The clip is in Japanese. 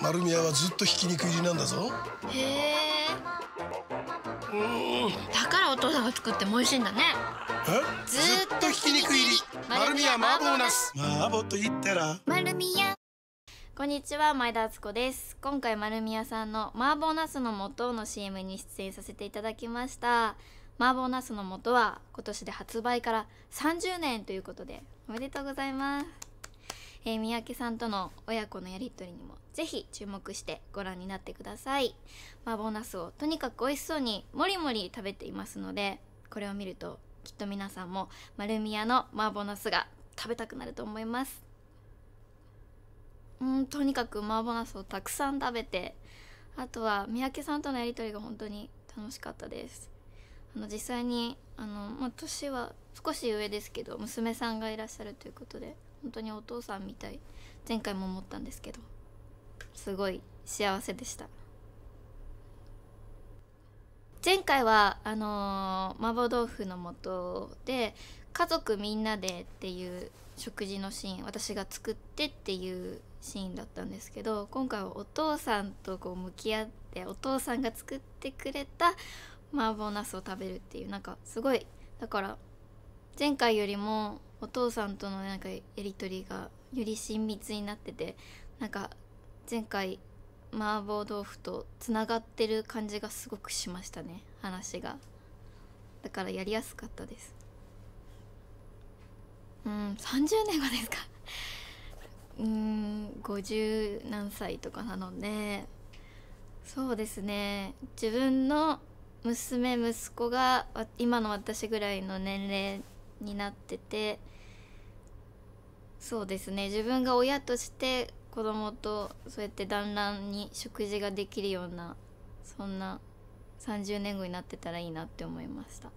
丸宮はずっとひき肉入りなんだぞ。へえ。だからお父さんが作っても美味しいんだね。え？ずっとひき肉入り。丸宮麻婆茄子。麻婆と言ったら。丸宮。こんにちは前田敦子です。今回丸宮さんの麻婆茄子の素の CM に出演させていただきました。麻婆茄子の素は今年で発売から30年ということでおめでとうございますえー、三宅さんとの親子のやり取りにもぜひ注目してご覧になってください。麻婆茄子をとにかく美味しそうにもりもり食べていますのでこれを見るときっと皆さんも丸宮の麻婆茄子が食べたくなると思います。うんとにかく麻婆茄子をたくさん食べてあとは三宅さんとのやり取りが本当に楽しかったです。あの実際にあの、まあ、年は少し上ですけど娘さんがいらっしゃるということで本当にお父さんみたい前回も思ったんですけどすごい幸せでした。前回はあのー、麻婆豆腐の素で家族みんなでっていう食事のシーン私が作ってっていうシーンだったんですけど今回はお父さんとこう向き合ってお父さんが作ってくれた麻婆茄子を食べるっていうなんかすごいだから前回よりもお父さんとのなんかやり取りがより親密になっててなんか前回麻婆豆腐とつながってる感じがすごくしましたね話が。だからやりやすかったです。うん30年後ですか。うん50何歳とかなのでそうですね。自分の娘息子が今の私ぐらいの年齢になっててそうですね自分が親として子供とそうやって団らんに食事ができるようなそんな30年後になってたらいいなって思いました。